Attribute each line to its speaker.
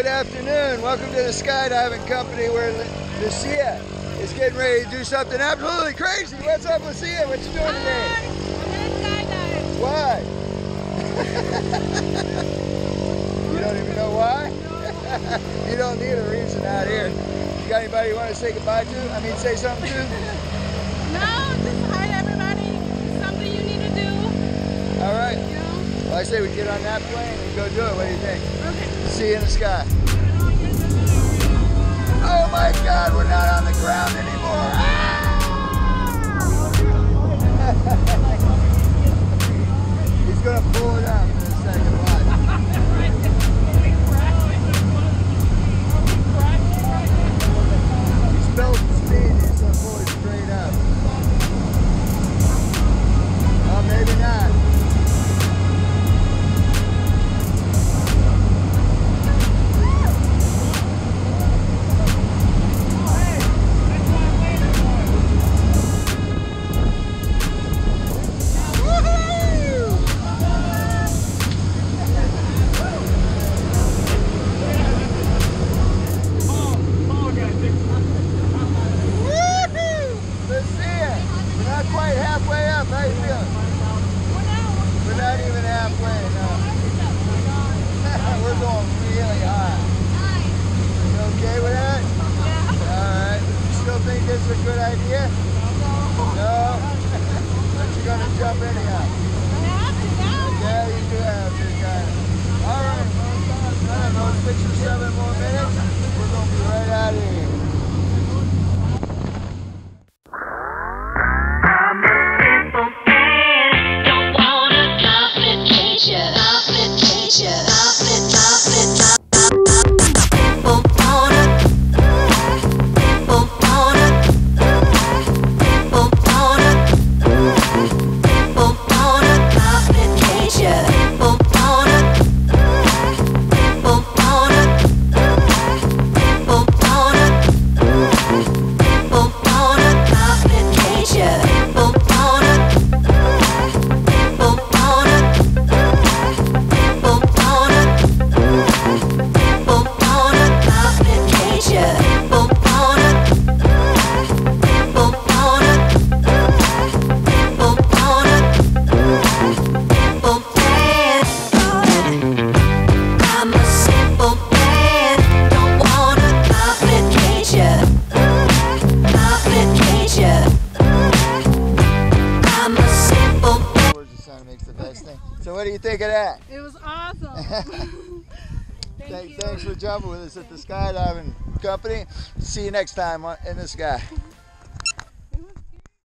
Speaker 1: Good afternoon. Welcome to the skydiving company where Lucia is getting ready to do something absolutely crazy. What's up, Lucia? What you doing today? Why? you don't even know why? you don't need a reason out here. You got anybody you want to say goodbye to? I mean, say something to?
Speaker 2: no, just hi to everybody. Something you need to do.
Speaker 1: All right. Well, I say we get on that plane and go do it. What do you think?
Speaker 2: Okay.
Speaker 1: See you in the sky. Oh my God, we're not on the ground anymore. Idea? No. but you're gonna jump anyhow. Yeah, you do have to, of. All right. I don't know, six or seven more
Speaker 3: man.
Speaker 1: Towards the the best thing. So what do you think of that?
Speaker 2: It was awesome. Thank.
Speaker 1: Thanks for jumping with us at the skydiving company. See you next time in the sky.